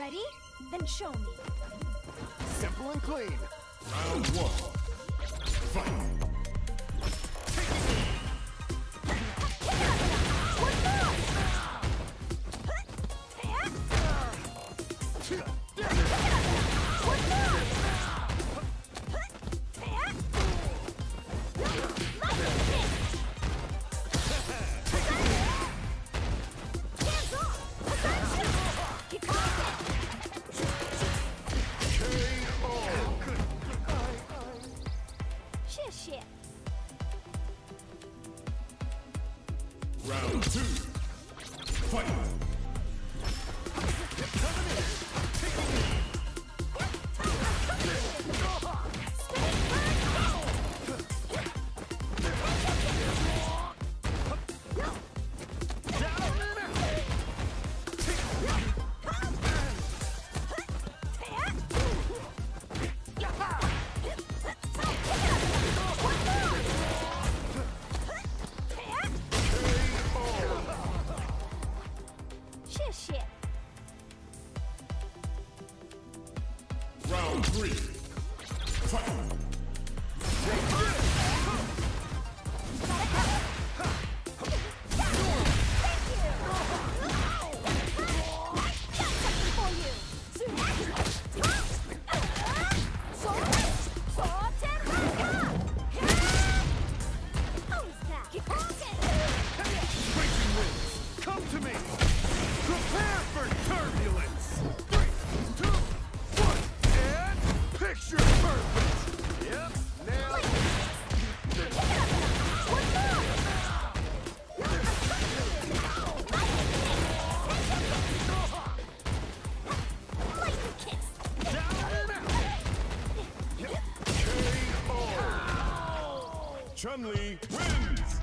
Ready? Then show me. Simple and clean. Round one. Fight. Round two. Fight. Three. Fight. Chun-Li wins!